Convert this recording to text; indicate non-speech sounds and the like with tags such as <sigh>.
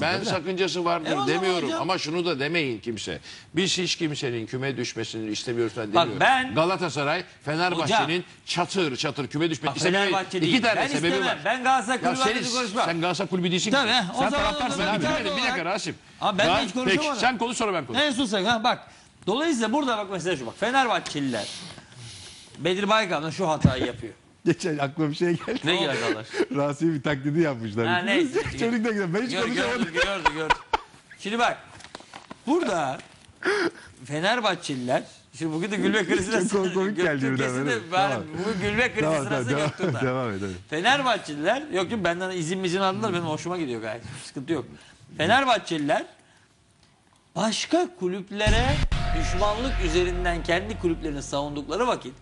Ben sakıncası vardır E zaman demiyorum hocam- ama şunu da demeyin kimse. Biz hiç kimsenin küme düşmesini istemiyoruz Bak demiyorum. ben- Galatasaray Fenerbahçe'nin çatır çatır küme düşmesini Bak. Fenerbahçe İki tane ben sebebi istemem. var. Ben Galatasaray Ya kulübü sen, hakkında konuşmam. sen Galatasaray kulübü değilsin Tabii, ki. he. O Sen zaman- taraftarsın abi. bir Bir, tane bir dakika olarak- Rasim. Abi ben de hiç konuşamadım. Peki sen konuş sonra ben konuşayım. En sus ha bak. Dolayısıyla burada bak mesela şu bak Fenerbahçeliler Bedir Baykal'ın şu hatayı yapıyor. Geçen aklıma bir şey geldi. Ne geldi Allah aşkına? <laughs> Bir taklidi yapmışlar. Ha, neyse. Çocuk da güzel. Ben hiç Gör, konuşamadım. gördü, gördü, gördü. Şimdi bak. Burada Fenerbahçeliler Şimdi bugün de gülme <laughs> krizi Çok sırası- komik geldi Göktürk birden kesin de böyle. bari Tamam. Bu gülme krizi Tamam, tamam, sırası devam, Göktürk'ta. devam edelim. Fenerbahçeliler yok ki benden izin mizin aldılar benim hoşuma gidiyor gayet sıkıntı yok. Fenerbahçeliler başka kulüplere düşmanlık üzerinden kendi kulüplerini savundukları vakit